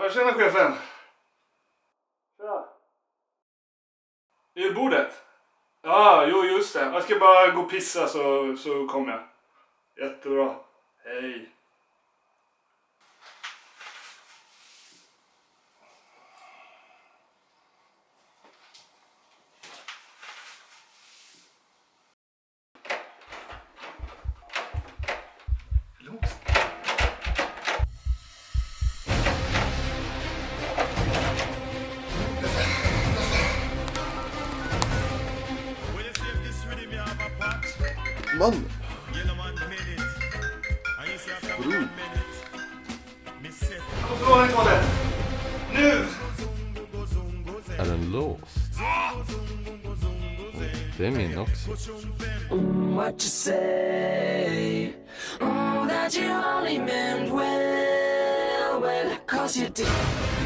Ja, tjena chefen. Tja. Julbordet? Ja, jo just det. Jag ska bara gå och pissa så, så kommer jag. Jättebra. Hej. After Bror. one minute. Me set. Kontrollen på det. Nu! är den låst? Det är min också. what you say. Oh, that you only meant well, well, cause you did.